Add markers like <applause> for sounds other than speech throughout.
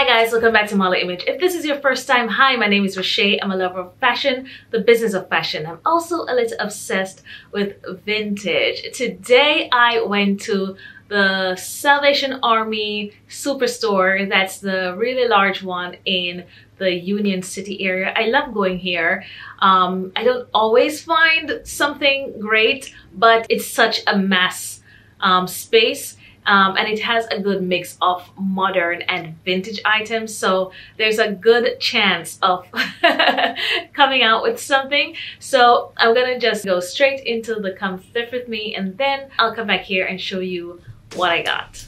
Hi guys, welcome back to Model Image. If this is your first time, hi, my name is Rushae. I'm a lover of fashion, the business of fashion. I'm also a little obsessed with vintage. Today I went to the Salvation Army Superstore. That's the really large one in the Union City area. I love going here. Um, I don't always find something great, but it's such a mass um, space um, and it has a good mix of modern and vintage items so there's a good chance of <laughs> coming out with something so I'm gonna just go straight into the come thrift with me and then I'll come back here and show you what I got.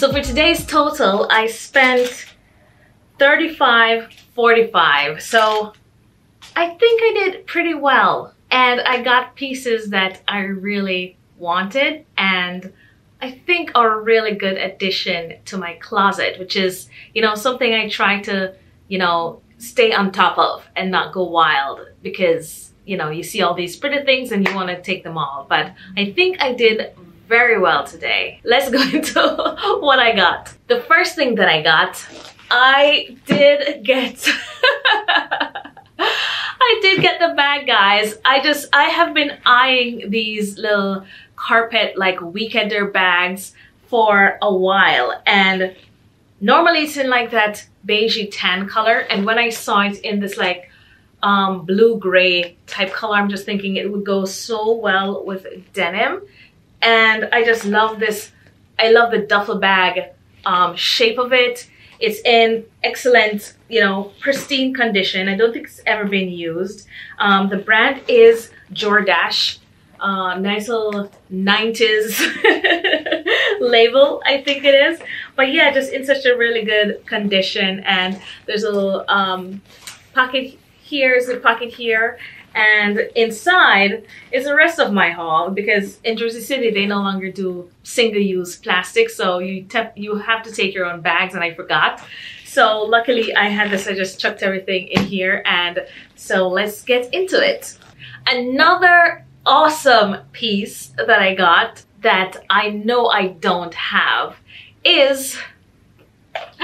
So for today's total, I spent 35.45. So I think I did pretty well. And I got pieces that I really wanted and I think are a really good addition to my closet, which is, you know, something I try to, you know, stay on top of and not go wild because, you know, you see all these pretty things and you want to take them all. But I think I did very well today. Let's go <laughs> into what I got. The first thing that I got, I did get... <laughs> I did get the bag, guys. I just, I have been eyeing these little carpet like weekender bags for a while. And normally it's in like that beigey tan color. And when I saw it in this like um, blue gray type color, I'm just thinking it would go so well with denim and I just love this. I love the duffel bag um, shape of it. It's in excellent, you know, pristine condition. I don't think it's ever been used. Um, the brand is Jordache. uh, nice little 90s <laughs> label, I think it is. But yeah, just in such a really good condition. And there's a little um, pocket here, a pocket here. And inside is the rest of my haul because in Jersey City, they no longer do single-use plastic. So you, you have to take your own bags and I forgot. So luckily I had this, I just chucked everything in here. And so let's get into it. Another awesome piece that I got that I know I don't have is <gasps>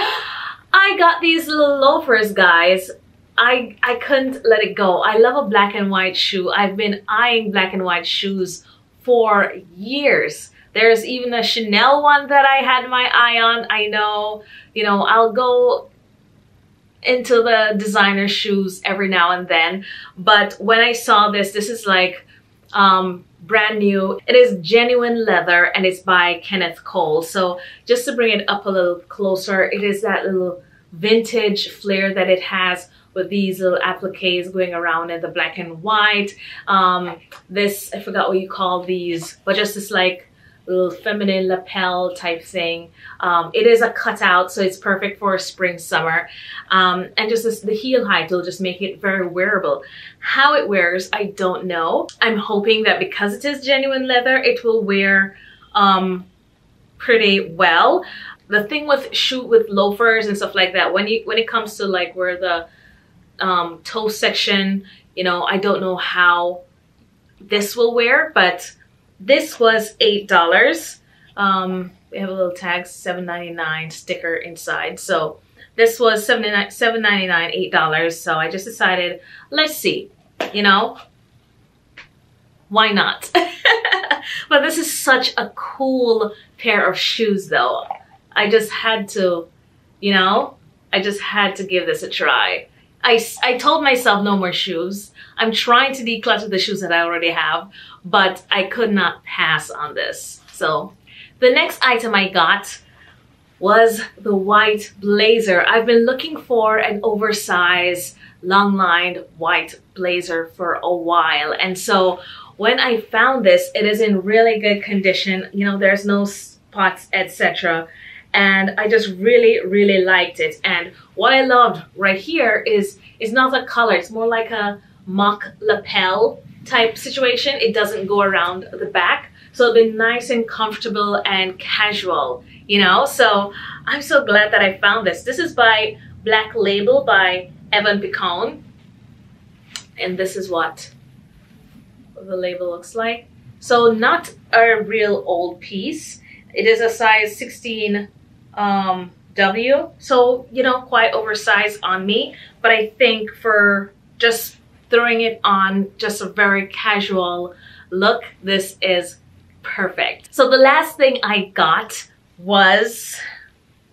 I got these little loafers, guys. I, I couldn't let it go. I love a black and white shoe. I've been eyeing black and white shoes for years. There's even a Chanel one that I had my eye on. I know, you know, I'll go into the designer shoes every now and then. But when I saw this, this is like um, brand new. It is genuine leather and it's by Kenneth Cole. So just to bring it up a little closer, it is that little vintage flair that it has with these little appliques going around in the black and white. Um, this, I forgot what you call these, but just this like little feminine lapel type thing. Um, it is a cutout, so it's perfect for spring, summer. Um, and just this, the heel height will just make it very wearable. How it wears, I don't know. I'm hoping that because it is genuine leather, it will wear um, pretty well. The thing with shoe with loafers and stuff like that, when you when it comes to like where the um, toe section, you know, I don't know how this will wear, but this was $8. Um, we have a little tag, $7.99 sticker inside. So this was $7.99, $8. So I just decided, let's see, you know, why not? <laughs> but this is such a cool pair of shoes though. I just had to, you know, I just had to give this a try. I, I told myself no more shoes. I'm trying to declutter the shoes that I already have, but I could not pass on this. So the next item I got was the white blazer. I've been looking for an oversized, long-lined white blazer for a while. And so when I found this, it is in really good condition. You know, there's no spots, etc and I just really, really liked it. And what I loved right here is it's not the color, it's more like a mock lapel type situation. It doesn't go around the back. So it'll be nice and comfortable and casual, you know? So I'm so glad that I found this. This is by Black Label by Evan Picone. And this is what the label looks like. So not a real old piece. It is a size 16 um, W. So, you know, quite oversized on me. But I think for just throwing it on just a very casual look, this is perfect. So the last thing I got was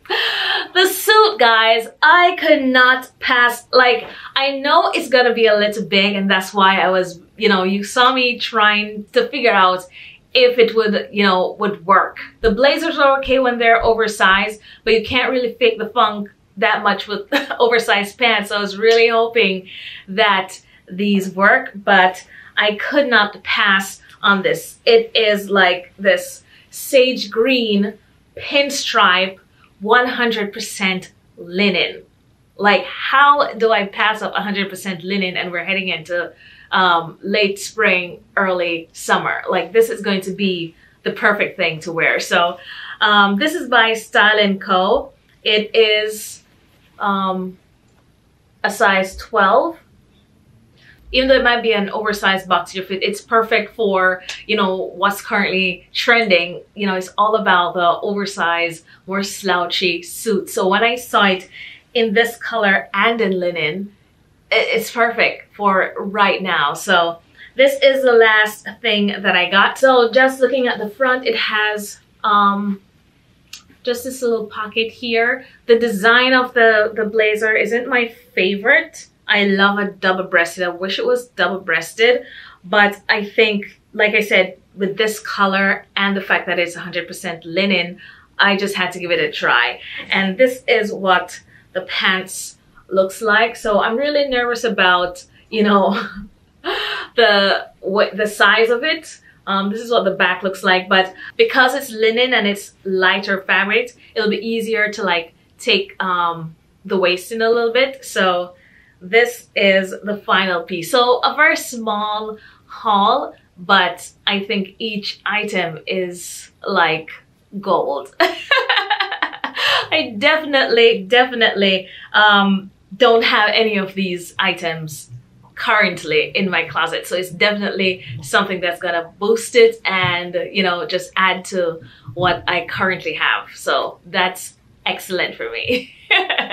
<laughs> the suit guys i could not pass like i know it's gonna be a little big and that's why i was you know you saw me trying to figure out if it would, you know, would work. The blazers are okay when they're oversized, but you can't really fake the funk that much with <laughs> oversized pants. So I was really hoping that these work, but I could not pass on this. It is like this sage green pinstripe 100% linen. Like how do I pass up 100% linen and we're heading into um, late spring, early summer. Like this is going to be the perfect thing to wear. So um, this is by Style & Co. It is um, a size 12. Even though it might be an oversized boxer fit, it's perfect for, you know, what's currently trending. You know, it's all about the oversized, more slouchy suit. So when I saw it in this color and in linen, it's perfect for right now. So this is the last thing that I got. So just looking at the front, it has um, just this little pocket here. The design of the, the blazer isn't my favorite. I love a double-breasted. I wish it was double-breasted, but I think, like I said, with this color and the fact that it's 100% linen, I just had to give it a try. And this is what the pants looks like. So I'm really nervous about, you know, <laughs> the what the size of it. Um, this is what the back looks like, but because it's linen and it's lighter fabric, it'll be easier to like take um, the waist in a little bit. So this is the final piece. So a very small haul, but I think each item is like gold. <laughs> I definitely, definitely um, don't have any of these items currently in my closet. So it's definitely something that's gonna boost it and, you know, just add to what I currently have. So that's excellent for me.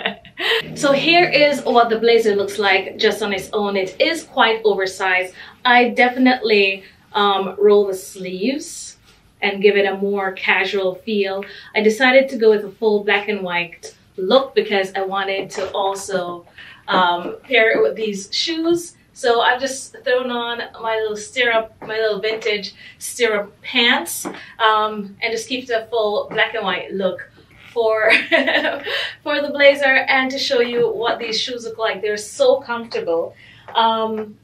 <laughs> so here is what the blazer looks like just on its own. It is quite oversized. I definitely um, roll the sleeves and give it a more casual feel. I decided to go with a full black and white look because I wanted to also um, pair it with these shoes. So I've just thrown on my little stirrup, my little vintage stirrup pants um, and just keep the full black and white look for <laughs> for the blazer and to show you what these shoes look like. They're so comfortable. Um,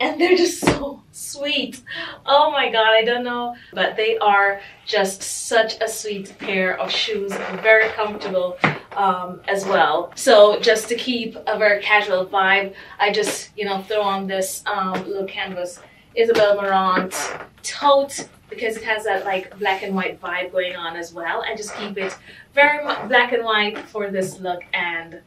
and they're just <laughs> so sweet. Oh my god, I don't know. But they are just such a sweet pair of shoes. Very comfortable um, as well. So just to keep a very casual vibe, I just, you know, throw on this um, little canvas Isabel Marant tote because it has that like black and white vibe going on as well and just keep it very black and white for this look and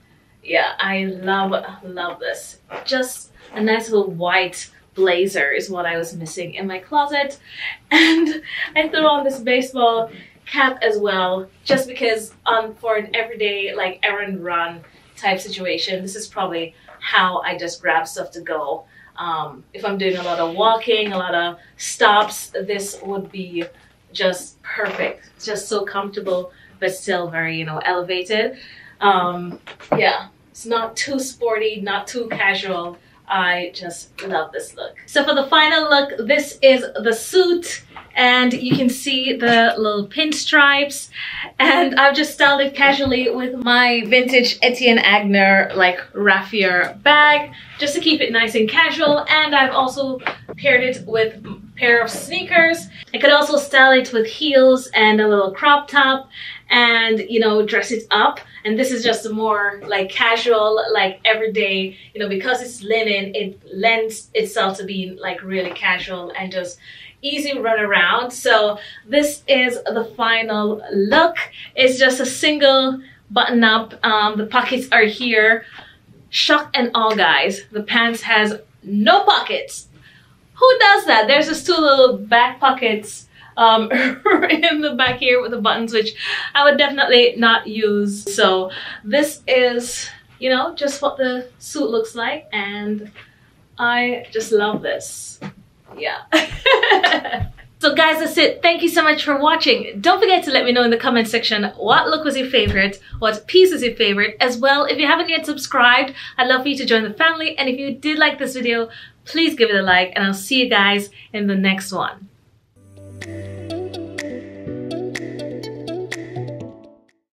yeah I love love this just a nice little white blazer is what I was missing in my closet <laughs> and I threw on this baseball cap as well just because um for an everyday like errand run type situation this is probably how I just grab stuff to go um, if I'm doing a lot of walking, a lot of stops, this would be just perfect. just so comfortable, but still very, you know, elevated. Um, yeah, it's not too sporty, not too casual. I just love this look. So for the final look, this is the suit and you can see the little pinstripes and I've just styled it casually with my vintage Etienne Aigner like raffia bag just to keep it nice and casual and I've also paired it with a pair of sneakers. I could also style it with heels and a little crop top and you know dress it up and this is just a more like casual like everyday you know because it's linen it lends itself to being like really casual and just easy run around. So this is the final look. It's just a single button up. Um, the pockets are here. Shock and all guys. The pants has no pockets. Who does that? There's just two little back pockets um, <laughs> in the back here with the buttons, which I would definitely not use. So this is, you know, just what the suit looks like. And I just love this. Yeah. <laughs> So guys, that's it. Thank you so much for watching. Don't forget to let me know in the comment section what look was your favorite, what piece was your favorite. As well, if you haven't yet subscribed, I'd love for you to join the family. And if you did like this video, please give it a like and I'll see you guys in the next one. Thank you.